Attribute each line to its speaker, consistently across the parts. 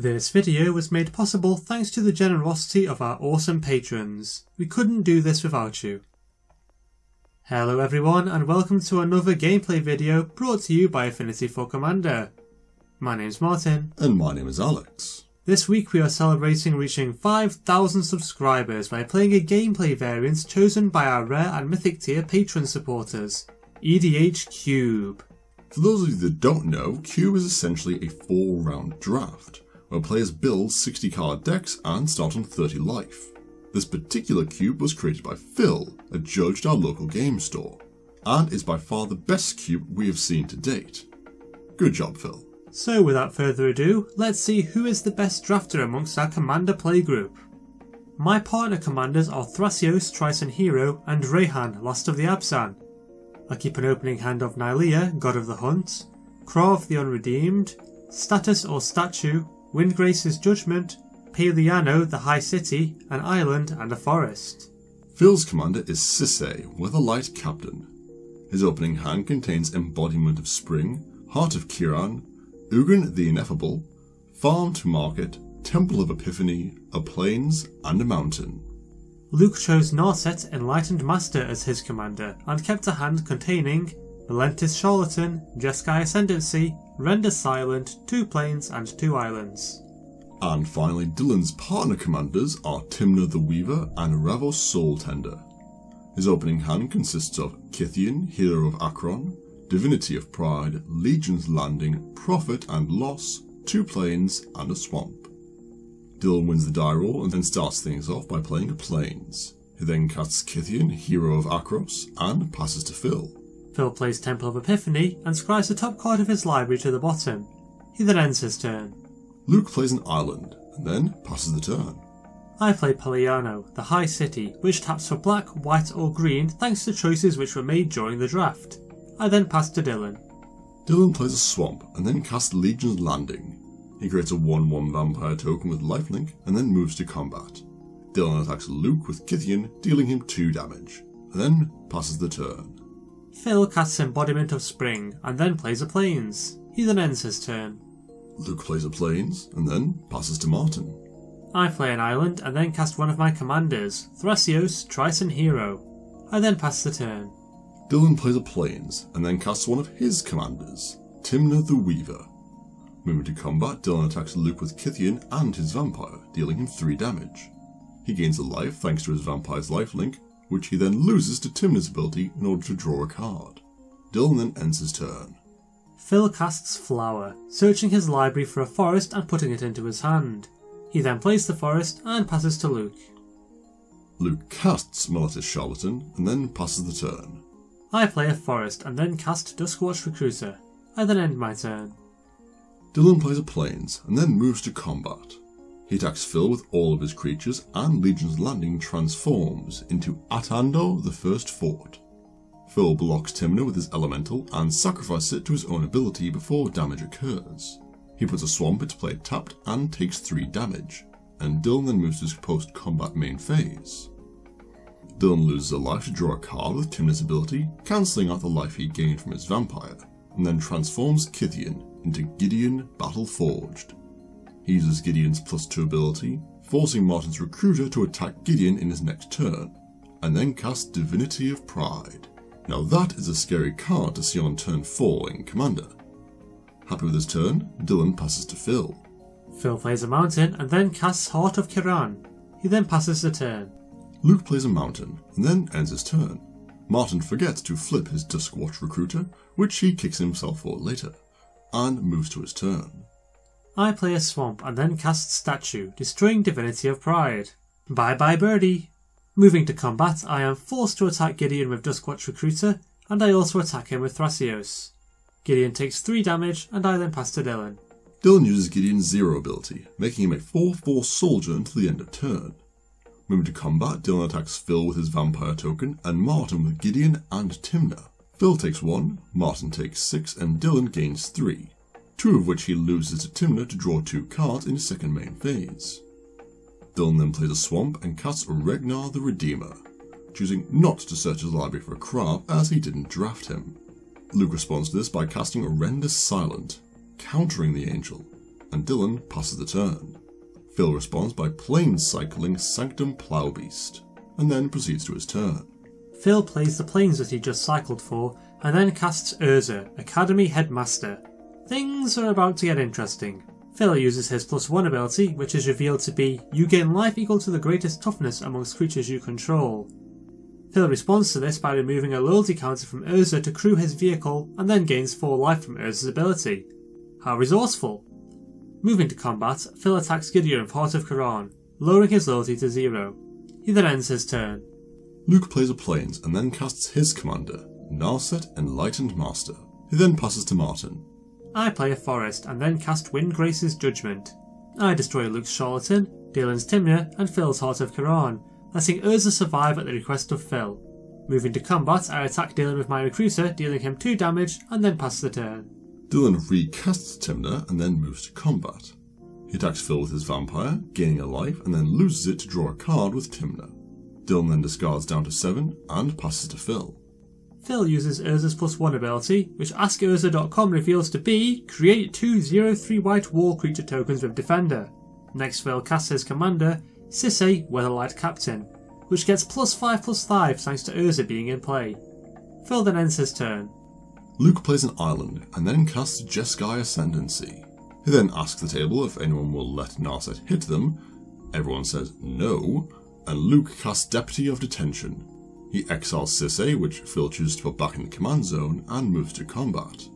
Speaker 1: This video was made possible thanks to the generosity of our awesome patrons. We couldn't do this without you. Hello everyone and welcome to another gameplay video brought to you by Affinity for Commander. My name's Martin.
Speaker 2: And my name is Alex.
Speaker 1: This week we are celebrating reaching 5,000 subscribers by playing a gameplay variant chosen by our rare and mythic tier patron supporters, EDH Cube.
Speaker 2: For those of you that don't know, Cube is essentially a four round draft, where players build 60 card decks and start on 30 life. This particular cube was created by Phil, a judge at our local game store, and is by far the best cube we have seen to date. Good job, Phil.
Speaker 1: So without further ado, let's see who is the best drafter amongst our commander playgroup. My partner commanders are Thrasios, Triton Hero, and Reyhan, Last of the Abzan. I keep an opening hand of Nylea, God of the Hunt, Krav the Unredeemed, Status or Statue, Windgrace's Judgment, Paliano the High City, an island and a forest.
Speaker 2: Phil's commander is Sisay, Weatherlight Captain. His opening hand contains Embodiment of Spring, Heart of Kiran, Ugin the Ineffable, Farm to Market, Temple of Epiphany, a Plains, and a Mountain.
Speaker 1: Luke chose Narset Enlightened Master as his commander and kept a hand containing Valentis Charlatan, Jeskai Ascendancy, Render Silent, two plains and two islands.
Speaker 2: And finally, Dylan's partner commanders are Tymna the Weaver and Ravos Soulmender. His opening hand consists of Kytheon, Hero of Akros, Divinity of Pride, Legion's Landing, Profit and Loss, two plains, and a swamp. Dylan wins the die roll and then starts things off by playing a plains. He then casts Kytheon, Hero of Akros, and passes to Phil.
Speaker 1: Phil plays Temple of Epiphany and scries the top card of his library to the bottom. He then ends his turn.
Speaker 2: Luke plays an island and then passes the turn.
Speaker 1: I play Paliano, the High City, which taps for black, white, or green thanks to choices which were made during the draft. I then pass to Dylan.
Speaker 2: Dylan plays a swamp and then casts Legion's Landing. He creates a 1-1 vampire token with lifelink and then moves to combat. Dylan attacks Luke with Kytheon, dealing him 2 damage, and then passes the turn.
Speaker 1: Phil casts Embodiment of Spring and then plays a Plains. He then ends his turn.
Speaker 2: Luke plays a Plains and then passes to Martin.
Speaker 1: I play an island and then cast one of my commanders, Thrasios, Triton Hero. I then pass the turn.
Speaker 2: Dylan plays a Plains and then casts one of his commanders, Tymna the Weaver. Moving to combat, Dylan attacks Luke with Kytheon and his vampire, dealing him 3 damage. He gains a life thanks to his vampire's lifelink, which he then loses to Tymna's ability in order to draw a card. Dylan then ends his turn.
Speaker 1: Phil casts Flower, searching his library for a forest and putting it into his hand. He then plays the forest and passes to Luke.
Speaker 2: Luke casts Malatis Charlatan and then passes the turn.
Speaker 1: I play a forest and then cast Duskwatch Recruiter. I then end my turn.
Speaker 2: Dylan plays a plains and then moves to combat. He attacks Phil with all of his creatures and Legion's Landing transforms into Adanto the First Fort. Phil blocks Tymna with his elemental and sacrifices it to his own ability before damage occurs. He puts a swamp into play tapped and takes 3 damage, and Dylan then moves to his post-combat main phase. Dylan loses a life to draw a card with Tymna's ability, cancelling out the life he gained from his vampire, and then transforms Kytheon into Gideon Battle Forged. He uses Gideon's plus 2 ability, forcing Martin's recruiter to attack Gideon in his next turn, and then casts Divinity of Pride. Now that is a scary card to see on turn 4 in Commander. Happy with his turn, Dylan passes to Phil.
Speaker 1: Phil plays a mountain and then casts Heart of Kiran. He then passes the turn.
Speaker 2: Luke plays a mountain and then ends his turn. Martin forgets to flip his Duskwatch recruiter, which he kicks himself for later, and moves to his turn.
Speaker 1: I play a swamp and then cast Statue, destroying Divinity of Pride. Bye bye birdie! Moving to combat, I am forced to attack Gideon with Duskwatch Recruiter, and I also attack him with Thrasios. Gideon takes 3 damage, and I then pass to Dylan.
Speaker 2: Dylan uses Gideon's Zero ability, making him a 4-4 soldier until the end of turn. Moving to combat, Dylan attacks Phil with his vampire token, and Martin with Gideon and Tymna. Phil takes 1, Martin takes 6, and Dylan gains 3, two of which he loses to Tymna to draw 2 cards in his second main phase. Dylan then plays a swamp and casts Regna the Redeemer, choosing not to search his library for a Krav as he didn't draft him. Luke responds to this by casting Render Silent, countering the angel. and Dylan passes the turn. Phil responds by plane cycling Sanctum Plowbeast, and then proceeds to his turn.
Speaker 1: Phil plays the plains that he just cycled for, and then casts Urza, Academy Headmaster. Things are about to get interesting. Phil uses his plus one ability, which is revealed to be you gain life equal to the greatest toughness amongst creatures you control. Phil responds to this by removing a loyalty counter from Urza to crew his vehicle and then gains 4 life from Urza's ability. How resourceful! Moving to combat, Phil attacks Gideon of Heart of Kiran, lowering his loyalty to 0. He then ends his turn.
Speaker 2: Luke plays a plains and then casts his commander, Narset Enlightened Master. He then passes to Martin.
Speaker 1: I play a forest and then cast Windgrace's Judgment. I destroy Luke's Charlatan, Dylan's Tymna, and Phil's Heart of Kiran, letting Urza survive at the request of Phil. Moving to combat, I attack Dylan with my recruiter, dealing him 2 damage, and then pass the turn.
Speaker 2: Dylan recasts Tymna and then moves to combat. He attacks Phil with his vampire, gaining a life, and then loses it to draw a card with Tymna. Dylan then discards down to 7 and passes to Phil.
Speaker 1: Phil uses Urza's plus 1 ability, which AskUrza.com reveals to be create two 0-3 white wall creature tokens with Defender. Next, Phil casts his commander, Sisay Weatherlight Captain, which gets plus 5 plus 5 thanks to Urza being in play. Phil then ends his turn.
Speaker 2: Luke plays an island and then casts Jeskai Ascendancy. He then asks the table if anyone will let Narset hit them. Everyone says no, and Luke casts Deputy of Detention. He exiles Sisay, which Phil chooses to put back in the command zone, and moves to combat.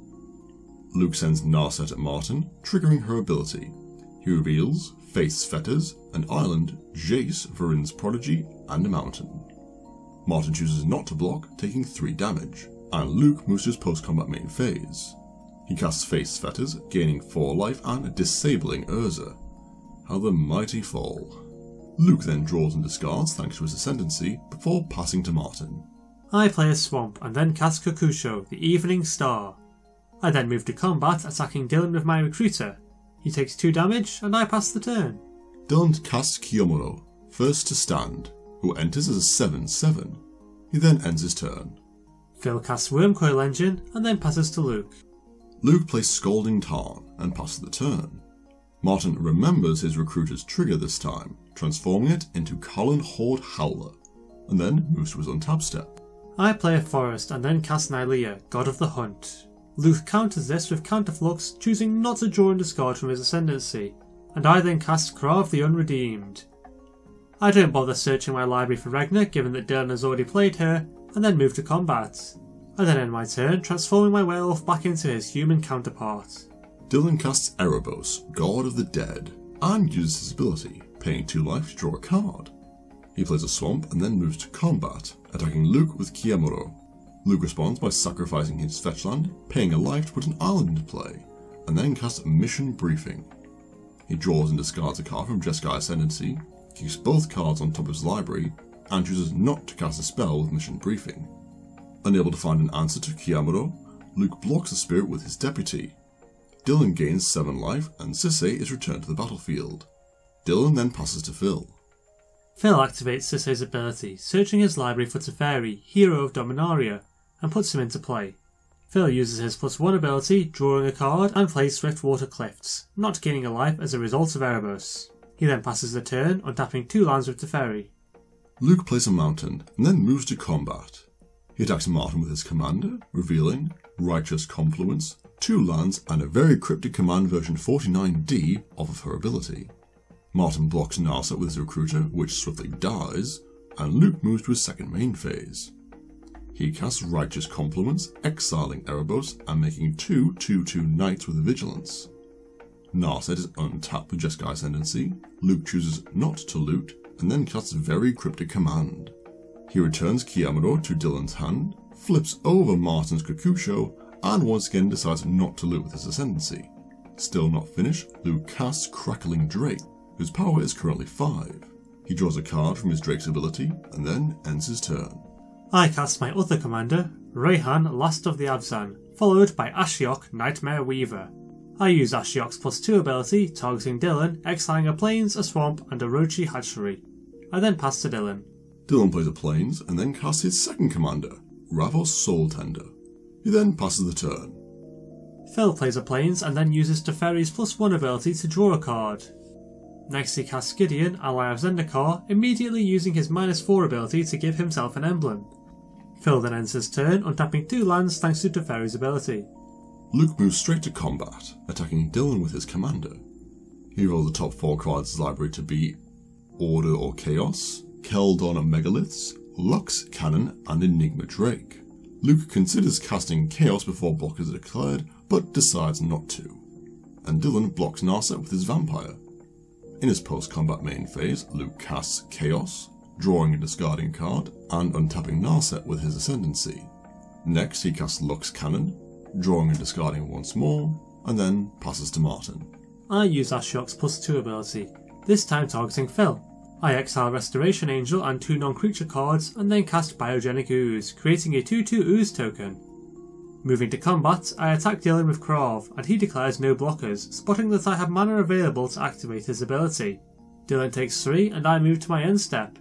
Speaker 2: Luke sends Narset at Martin, triggering her ability. He reveals Faith's Fetters, an island, Jace, Vryn's Prodigy, and a mountain. Martin chooses not to block, taking 3 damage, and Luke moves to his post-combat main phase. He casts Faith's Fetters, gaining 4 life and disabling Urza. How the mighty fall. Luke then draws and discards thanks to his ascendancy before passing to Martin.
Speaker 1: I play a swamp and then cast Kokusho, the Evening Star. I then move to combat, attacking Dylan with my recruiter. He takes 2 damage and I pass the turn.
Speaker 2: Dylan casts Kiyomaro, first to stand, who enters as a 7-7. He then ends his turn.
Speaker 1: Phil casts Wurmcoil Engine and then passes to Luke.
Speaker 2: Luke plays Scalding Tarn and passes the turn. Martin remembers his recruiter's trigger this time, transforming it into Krallenhorde Howler, and then moves was on tap step.
Speaker 1: I play a forest and then cast Nylea, God of the Hunt. Luke counters this with Counterflux, choosing not to draw and discard from his ascendancy, and I then cast Krav the Unredeemed. I don't bother searching my library for Regna given that Dylan has already played her, and then move to combat. I then end my turn, transforming my werewolf back into his human counterpart.
Speaker 2: Dylan casts Erebos, God of the Dead, and uses his ability, paying 2 life to draw a card. He plays a swamp and then moves to combat, attacking Luke with Kiyomaro. Luke responds by sacrificing his fetch land, paying a life to put an island into play, and then casts Mission Briefing. He draws and discards a card from Jeskai Ascendancy, keeps both cards on top of his library, and chooses not to cast a spell with Mission Briefing. Unable to find an answer to Kiyomaro, Luke blocks the spirit with his deputy. Dylan gains 7 life and Sisay is returned to the battlefield. Dylan then passes to Phil.
Speaker 1: Phil activates Sisay's ability, searching his library for Teferi, hero of Dominaria, and puts him into play. Phil uses his plus one ability, drawing a card, and plays Swiftwater Cliffs, not gaining a life as a result of Erebos. He then passes the turn, untapping two lands with Teferi.
Speaker 2: Luke plays a mountain and then moves to combat. He attacks Martin with his commander, revealing Righteous Confluence, two lands, and a very cryptic command version 49D off of her ability. Martin blocks Narset with his recruiter, which swiftly dies, and Luke moves to his second main phase. He casts Righteous Confluence, exiling Erebos and making two 2-2 knights with Vigilance. Narset is untapped with Jeskai Ascendancy, Luke chooses not to loot, and then casts Very Cryptic Command. He returns Kiyomaro to Dylan's hand, flips over Martin's Kokusho, and once again decides not to loot with his Ascendancy. Still not finished, Luke casts Crackling Drake, whose power is currently 5. He draws a card from his Drake's ability, and then ends his turn.
Speaker 1: I cast my other commander, Reyhan Last of the Abzan, followed by Ashiok Nightmare Weaver. I use Ashiok's plus 2 ability, targeting Dylan, exiling a plains, a swamp, and a Rochi hatchery. I then pass to Dylan.
Speaker 2: Dylan plays a plains and then casts his second commander, Ravos Soulmender. He then passes the turn.
Speaker 1: Phil plays a Plains and then uses Teferi's plus 1 ability to draw a card. Next he casts Gideon, ally of Zendikar, immediately using his minus 4 ability to give himself an emblem. Phil then ends his turn, untapping two lands thanks to Teferi's ability.
Speaker 2: Luke moves straight to combat, attacking Dylan with his commander. He rolls the top four cards of his library to be Order or Chaos, Keldon Megaliths, Lux Cannon, and Enigma Drake. Luke considers casting Chaos before blockers are declared, but decides not to. And Dylan blocks Narset with his Vampire. In his post-combat main phase, Luke casts Chaos, drawing and discarding card, and untapping Narset with his Ascendancy. Next, he casts Lux Cannon, drawing and discarding once more, and then passes to Martin.
Speaker 1: I use Ashiok's plus 2 ability, this time targeting Phil. I exile Restoration Angel and two non-creature cards and then cast Biogenic Ooze, creating a 2-2 Ooze token. Moving to combat, I attack Dylan with Krav and he declares no blockers, spotting that I have mana available to activate his ability. Dylan takes 3 and I move to my end step.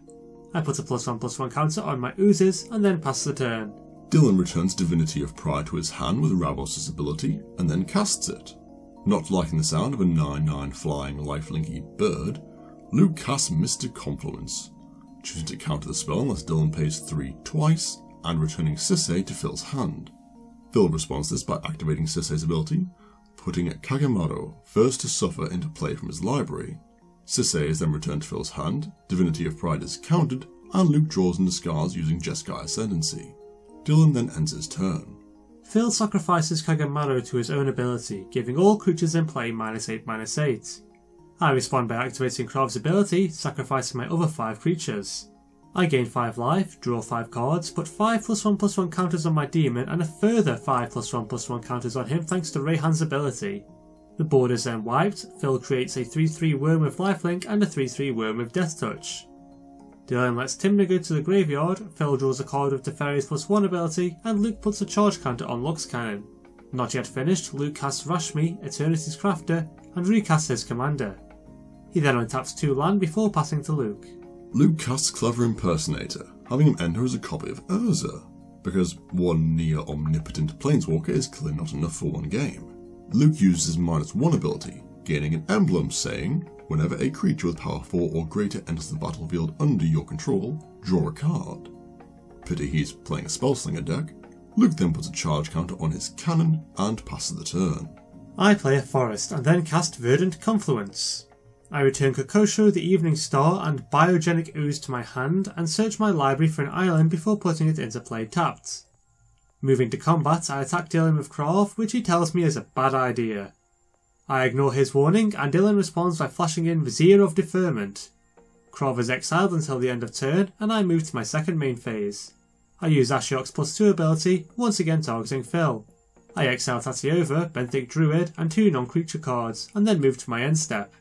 Speaker 1: I put a plus 1 plus 1 counter on my oozes and then pass the turn.
Speaker 2: Dylan returns Divinity of Pride to his hand with Ravos' ability and then casts it. Not liking the sound of a 9-9 flying lifelinky bird, Luke casts Mystic Confluence, choosing to counter the spell unless Dylan pays 3 twice, and returning Sisay to Phil's hand. Phil responds this by activating Sisay's ability, putting Kagemaro first to suffer into play from his library. Sisay is then returned to Phil's hand, Divinity of Pride is countered, and Luke draws and discards using Jeskai Ascendancy. Dylan then ends his turn.
Speaker 1: Phil sacrifices Kagemaro to his own ability, giving all creatures in play minus 8 minus 8. I respond by activating Krav's ability, sacrificing my other 5 creatures. I gain 5 life, draw 5 cards, put 5 plus 1 plus 1 counters on my demon and a further 5 plus 1 plus 1 counters on him thanks to Reyhan's ability. The board is then wiped, Phil creates a 3-3 worm with lifelink and a 3-3 worm with death touch. Dylan lets Tymna go to the graveyard, Phil draws a card with Teferi's plus 1 ability, and Luke puts a charge counter on Lux Cannon. Not yet finished, Luke casts Rashmi, Eternity's Crafter, and recasts his commander. He then untaps two land before passing to Luke.
Speaker 2: Luke casts Clever Impersonator, having him enter as a copy of Urza, because one near omnipotent planeswalker is clearly not enough for one game. Luke uses his minus one ability, gaining an emblem saying, whenever a creature with power 4 or greater enters the battlefield under your control, draw a card. Pity he's playing a Spellslinger deck. Luke then puts a charge counter on his cannon and passes the turn.
Speaker 1: I play a forest and then cast Verdant Confluence. I return Kokusho, the Evening Star, and Biogenic Ooze to my hand and search my library for an island before putting it into play tapped. Moving to combat, I attack Dylan with Krav, which he tells me is a bad idea. I ignore his warning, and Dylan responds by flashing in Vizier of Deferment. Krav is exiled until the end of turn, and I move to my second main phase. I use Ashiok's plus 2 ability, once again targeting Phil. I exile Tatyova, Benthic Druid, and two non-creature cards, and then move to my end step.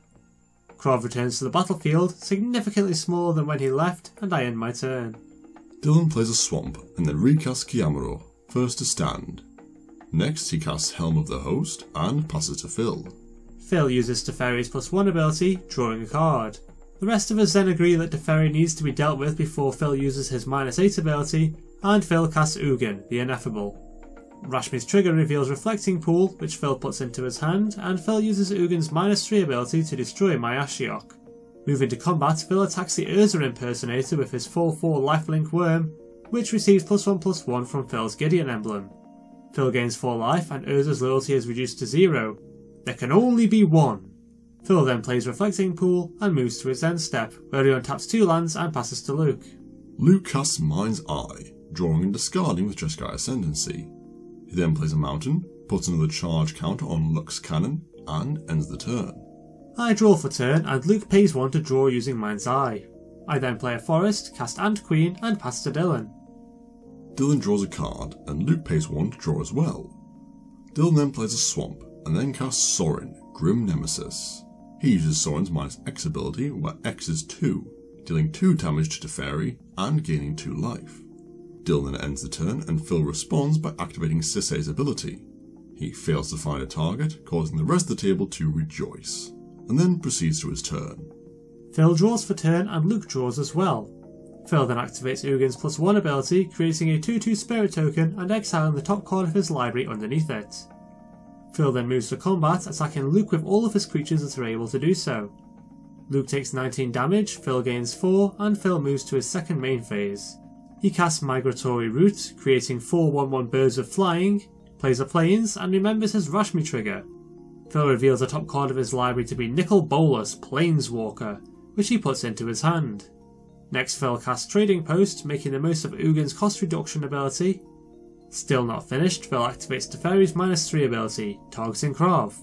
Speaker 1: Krav returns to the battlefield, significantly smaller than when he left, and I end my turn.
Speaker 2: Dylan plays a swamp and then recasts Kiyomaro, first to stand. Next, he casts Helm of the Host and passes to Phil.
Speaker 1: Phil uses Teferi's plus one ability, drawing a card. The rest of us then agree that Teferi needs to be dealt with before Phil uses his minus 8 ability, and Phil casts Ugin, the Ineffable. Rashmi's trigger reveals Reflecting Pool, which Phil puts into his hand, and Phil uses Ugin's minus 3 ability to destroy my Ashiok. Moving to combat, Phil attacks the Urza impersonator with his 4-4 lifelink worm, which receives plus 1 plus 1 from Phil's Gideon emblem. Phil gains 4 life and Urza's loyalty is reduced to 0. There can only be one. Phil then plays Reflecting Pool and moves to his end step, where he untaps two lands and passes to Luke.
Speaker 2: Luke casts Mind's Eye, drawing and discarding with Jeskai Ascendancy. He then plays a mountain, puts another charge counter on Lux Cannon, and ends the turn.
Speaker 1: I draw for turn, and Luke pays one to draw using Mind's Eye. I then play a forest, cast Ant Queen, and pass to Dylan.
Speaker 2: Dylan draws a card, and Luke pays one to draw as well. Dylan then plays a swamp, and then casts Sorin, Grim Nemesis. He uses Sorin's minus X ability, where X is 2, dealing 2 damage to Teferi and gaining 2 life. Dylan ends the turn and Phil responds by activating Sisay's ability. He fails to find a target, causing the rest of the table to rejoice, and then proceeds to his turn.
Speaker 1: Phil draws for turn and Luke draws as well. Phil then activates Ugin's plus 1 ability, creating a 2-2 spirit token and exiling the top card of his library underneath it. Phil then moves to combat, attacking Luke with all of his creatures that are able to do so. Luke takes 19 damage, Phil gains 4, and Phil moves to his second main phase. He casts Migratory Route, creating 4 1 1 birds of flying, plays a plains, and remembers his Rashmi trigger. Phil reveals the top card of his library to be Nicol Bolas, Planeswalker, which he puts into his hand. Next, Phil casts Trading Post, making the most of Ugin's cost reduction ability. Still not finished, Phil activates Teferi's minus 3 ability, targeting Krav.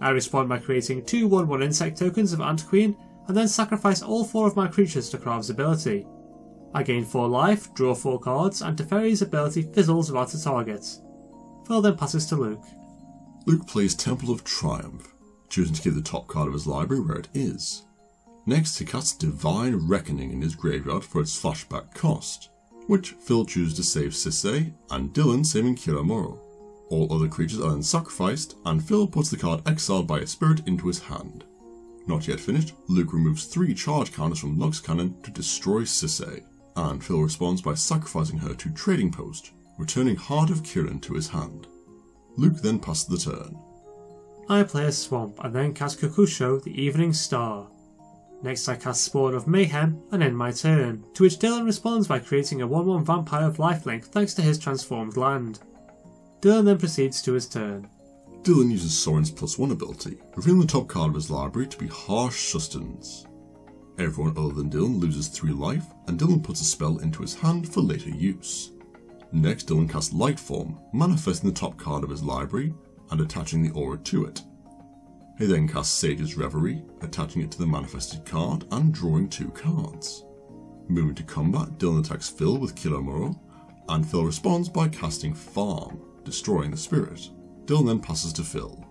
Speaker 1: I respond by creating two 1 1 insect tokens of Ant Queen and then sacrifice all four of my creatures to Krav's ability. I gain 4 life, draw 4 cards, and Teferi's ability fizzles without a target. Phil then passes to Luke.
Speaker 2: Luke plays Temple of Triumph, choosing to keep the top card of his library where it is. Next, he casts Divine Reckoning in his graveyard for its flashback cost, which Phil chooses to save Sisay and Dylan saving Kiyomaro. All other creatures are then sacrificed, and Phil puts the card exiled by a spirit into his hand. Not yet finished, Luke removes three charge counters from Lux Cannon to destroy Sisay, and Phil responds by sacrificing her to Trading Post, returning Heart of Kiran to his hand. Luke then passes the turn.
Speaker 1: I play a swamp and then cast Kokusho, the Evening Star. Next I cast Spawn of Mayhem and end my turn, to which Dylan responds by creating a 1-1 Vampire of Lifelink thanks to his transformed land. Dylan then proceeds to his turn.
Speaker 2: Dylan uses Sorin's plus one ability, revealing the top card of his library to be Harsh Sustenance. Everyone other than Dylan loses 3 life, and Dylan puts a spell into his hand for later use. Next, Dylan casts Lightform, manifesting the top card of his library and attaching the aura to it. He then casts Sage's Reverie, attaching it to the manifested card and drawing 2 cards. Moving to combat, Dylan attacks Phil with Kiyomaro, and Phil responds by casting Farm, destroying the spirit. Dylan then passes to Phil.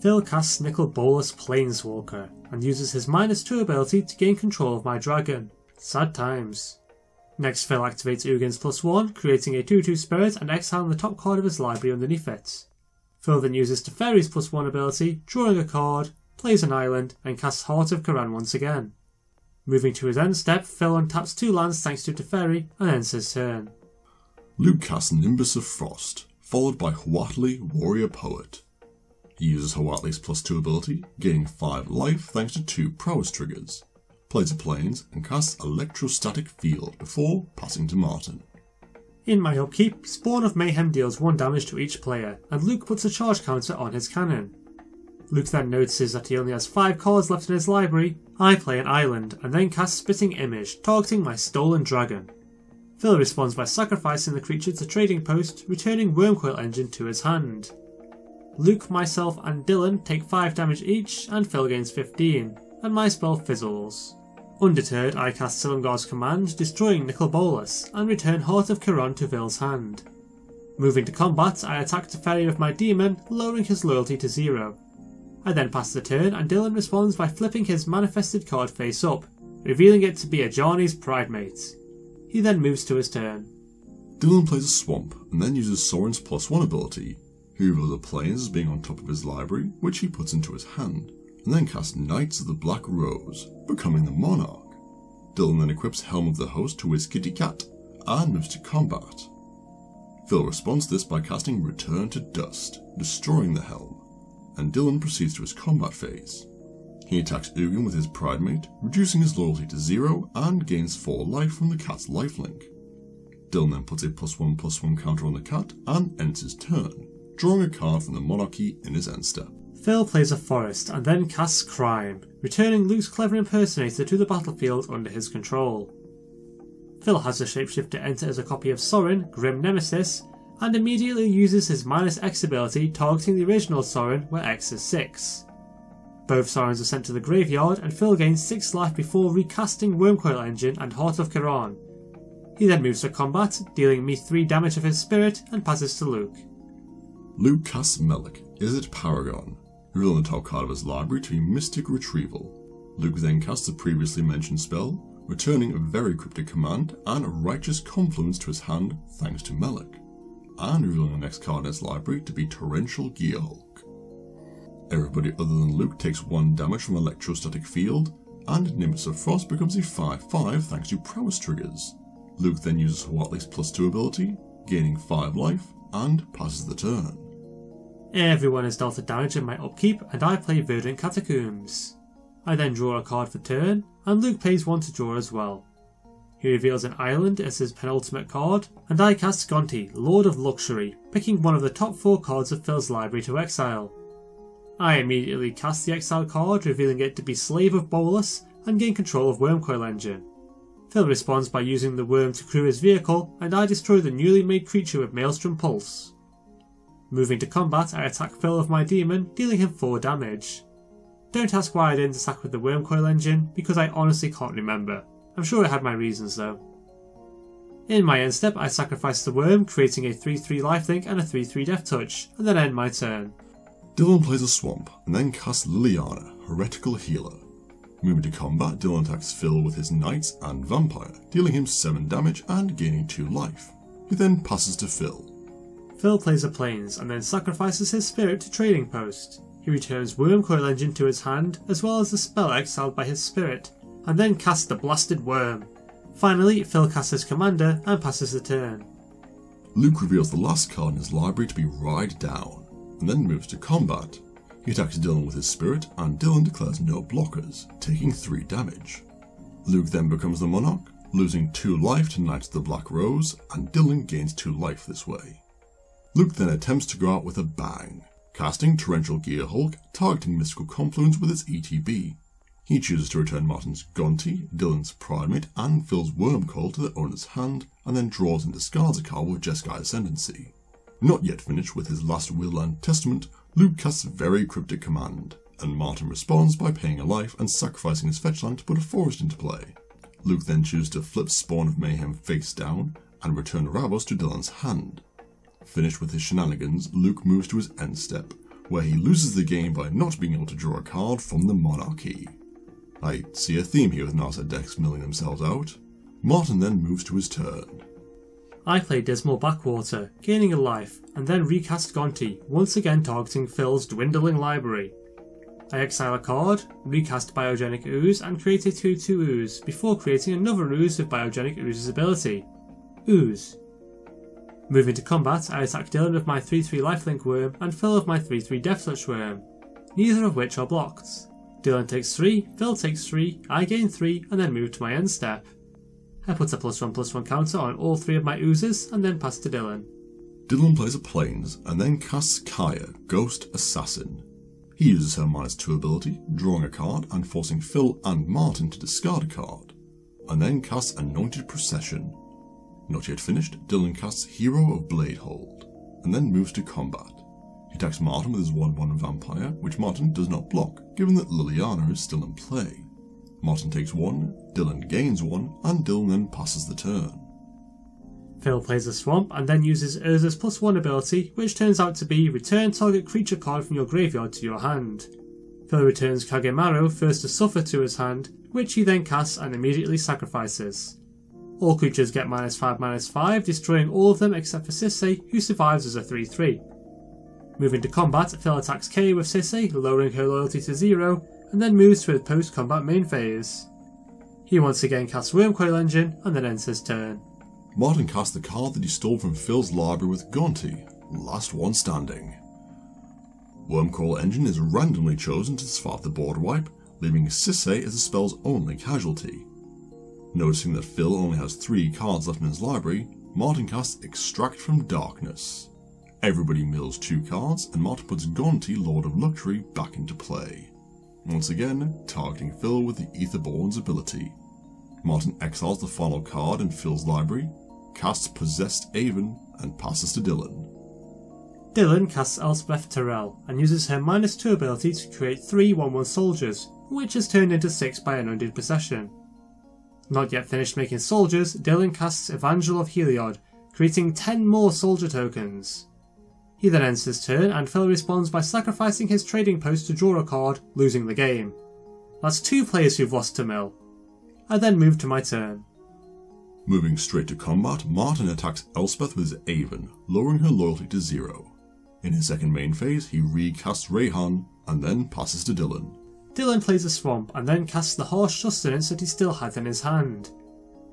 Speaker 1: Phil casts Nicol Bolas Planeswalker and uses his minus 2 ability to gain control of my dragon. Sad times. Next, Phil activates Ugin's plus 1, creating a 2 2 spirit and exiling the top card of his library underneath it. Phil then uses Teferi's plus 1 ability, drawing a card, plays an island, and casts Heart of Kiran once again. Moving to his end step, Phil untaps two lands thanks to Teferi and ends his turn.
Speaker 2: Luke casts Nimbus of Frost, followed by Huatli, Warrior Poet. He uses Huatli's plus 2 ability, gaining 5 life thanks to 2 prowess triggers, plays a plains, and casts Electrostatic Field before passing to Martin.
Speaker 1: In my upkeep, Spawn of Mayhem deals 1 damage to each player, and Luke puts a charge counter on his cannon. Luke then notices that he only has 5 cards left in his library. I play an island, and then cast Spitting Image, targeting my stolen dragon. Phil responds by sacrificing the creature to Trading Post, returning Wurmcoil Engine to his hand. Luke, myself, and Dylan take 5 damage each, and Phil gains 15, and my spell fizzles. Undeterred, I cast Silumgar's command, destroying Nicol Bolas, and return Heart of Kiran to Phil's hand. Moving to combat, I attack Teferi with my demon, lowering his loyalty to zero. I then pass the turn, and Dylan responds by flipping his manifested card face up, revealing it to be a Ajani's pride Pridemate. He then moves to his turn.
Speaker 2: Dylan plays a swamp and then uses Sorin's plus one ability. Reveals the plains being on top of his library, which he puts into his hand, and then casts Knights of the Black Rose, becoming the Monarch. Dylan then equips Helm of the Host to his kitty cat and moves to combat. Phil responds to this by casting Return to Dust, destroying the helm, and Dylan proceeds to his combat phase. He attacks Ugin with his Pride Mate, reducing his loyalty to zero and gains 4 life from the cat's lifelink. Dylan then puts a plus 1 plus 1 counter on the cat and ends his turn, drawing a card from the monarchy in his end step.
Speaker 1: Phil plays a forest and then casts Crime, returning Luke's clever impersonator to the battlefield under his control. Phil has the shapeshifter enter as a copy of Sorin, Grim Nemesis, and immediately uses his minus X ability targeting the original Sorin where X is 6. Both Sorins are sent to the graveyard and Phil gains 6 life before recasting Wurmcoil Engine and Heart of Kiran. He then moves to combat, dealing me 3 damage of his spirit and passes to Luke.
Speaker 2: Luke casts Melek, it Paragon, the top card of his library to be Mystic Retrieval. Luke then casts the previously mentioned spell, returning a very cryptic command and a Righteous Confluence to his hand thanks to Melek, and revealing the next card in his library to be Torrential Gearhulk. Everybody other than Luke takes 1 damage from Electrostatic Field, and Nimbus of Frost becomes a 5-5 thanks to prowess triggers. Luke then uses Huatli's plus 2 ability, gaining 5 life, and passes the turn.
Speaker 1: Everyone is dealt a damage in my upkeep and I play Verdant Catacombs. I then draw a card for turn, and Luke plays one to draw as well. He reveals an island as his penultimate card, and I cast Gonti, Lord of Luxury, picking one of the top 4 cards of Phil's library to exile. I immediately cast the exile card, revealing it to be Slave of Bolas, and gain control of Wurmcoil Engine. Phil responds by using the worm to crew his vehicle, and I destroy the newly made creature with Maelstrom Pulse. Moving to combat, I attack Phil with my demon, dealing him 4 damage. Don't ask why I didn't attack with the Wurmcoil engine, because I honestly can't remember. I'm sure I had my reasons though. In my end step, I sacrifice the worm, creating a 3-3 lifelink and a 3-3 death touch, and then end my turn.
Speaker 2: Dylan plays a swamp and then casts Liliana, Heretical Healer. Moving to combat, Dylan attacks Phil with his Knights and Vampire, dealing him 7 damage and gaining 2 life. He then passes to Phil.
Speaker 1: Phil plays the Plains and then sacrifices his spirit to Trading Post. He returns Wurmcoil Engine to his hand, as well as the spell exiled by his spirit, and then casts the Blasted Worm. Finally, Phil casts his commander and passes the turn.
Speaker 2: Luke reveals the last card in his library to be Ride Down, and then moves to combat. He attacks Dylan with his spirit, and Dylan declares no blockers, taking 3 damage. Luke then becomes the Monarch, losing 2 life to Knight of the Black Rose, and Dylan gains 2 life this way. Luke then attempts to go out with a bang, casting Torrential Gear Gearhulk, targeting Mystical Confluence with its ETB. He chooses to return Martin's Gonti, Dylan's Primate, and Phil's Wurmcoil to the owner's hand, and then draws and discards a card with Jeskai Ascendancy. Not yet finished with his last will and testament, Luke casts Very Cryptic Command, and Martin responds by paying a life and sacrificing his fetch land to put a forest into play. Luke then chooses to flip Spawn of Mayhem face down and return Ravos to Dylan's hand. Finished with his shenanigans, Luke moves to his end step, where he loses the game by not being able to draw a card from the Monarchy. I see a theme here with Narset decks milling themselves out. Martin then moves to his turn.
Speaker 1: I play Dismal Backwater, gaining a life, and then recast Gonti, once again targeting Phil's dwindling library. I exile a card, recast Biogenic Ooze, and create a 2-2 Ooze, before creating another Ooze with Biogenic Ooze's ability. Ooze. Moving to combat, I attack Dylan with my 3-3 lifelink worm and Phil with my 3-3 death touch worm, neither of which are blocked. Dylan takes 3, Phil takes 3, I gain 3 and then move to my end step. I put a plus 1 plus 1 counter on all 3 of my oozes and then pass to Dylan.
Speaker 2: Dylan plays a Plains and then casts Kaya, Ghost Assassin. He uses her minus 2 ability, drawing a card and forcing Phil and Martin to discard a card, and then casts Anointed Procession, not yet finished, Dylan casts Hero of Bladehold, and then moves to combat. He attacks Martin with his 1-1 Vampire, which Martin does not block, given that Liliana is still in play. Martin takes 1, Dylan gains 1, and Dylan then passes the turn.
Speaker 1: Phil plays a Swamp and then uses Urza's plus 1 ability, which turns out to be return target creature card from your graveyard to your hand. Phil returns Kagemaro first to suffer to his hand, which he then casts and immediately sacrifices. All creatures get minus 5 minus 5, destroying all of them except for Sisay, who survives as a 3-3. Moving to combat, Phil attacks Kay with Sisay, lowering her loyalty to 0, and then moves to a post-combat main phase. He once again casts Wurmcoil Engine, and then ends his turn.
Speaker 2: Martin casts the card that he stole from Phil's library with Gonti, last one standing. Wurmcoil Engine is randomly chosen to survive the board wipe, leaving Sisay as the spell's only casualty. Noticing that Phil only has three cards left in his library, Martin casts Extract from Darkness. Everybody mills two cards, and Martin puts Gonti, Lord of Luxury, back into play. Once again, targeting Phil with the Aetherborn's ability. Martin exiles the final card in Phil's library, casts Possessed Aven, and passes to Dylan.
Speaker 1: Dylan casts Elspeth Tirel and uses her minus 2 ability to create three 1 1 soldiers, which is turned into 6 by an undead possession. Not yet finished making soldiers, Dylan casts Evangel of Heliod, creating 10 more soldier tokens. He then ends his turn and Phil responds by sacrificing his trading post to draw a card, losing the game. That's two players who've lost to Mill. I then move to my turn.
Speaker 2: Moving straight to combat, Martin attacks Elspeth with Aven, lowering her loyalty to zero. In his second main phase, he recasts Reyhan and then passes to Dylan.
Speaker 1: Dylan plays a swamp and then casts the harsh sustenance that he still had in his hand.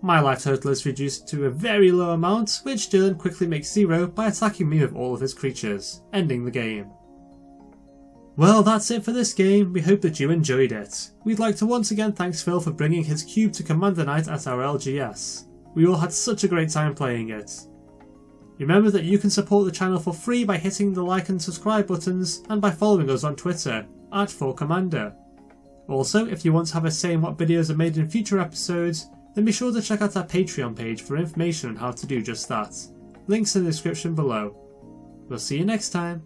Speaker 1: My life total is reduced to a very low amount, which Dylan quickly makes zero by attacking me with all of his creatures, ending the game. Well, that's it for this game. We hope that you enjoyed it. We'd like to once again thank Phil for bringing his cube to Commander Night at our LGS. We all had such a great time playing it. Remember that you can support the channel for free by hitting the like and subscribe buttons and by following us on Twitter at 4Commander. Also, if you want to have a say in what videos are made in future episodes, then be sure to check out our Patreon page for information on how to do just that. Links in the description below. We'll see you next time.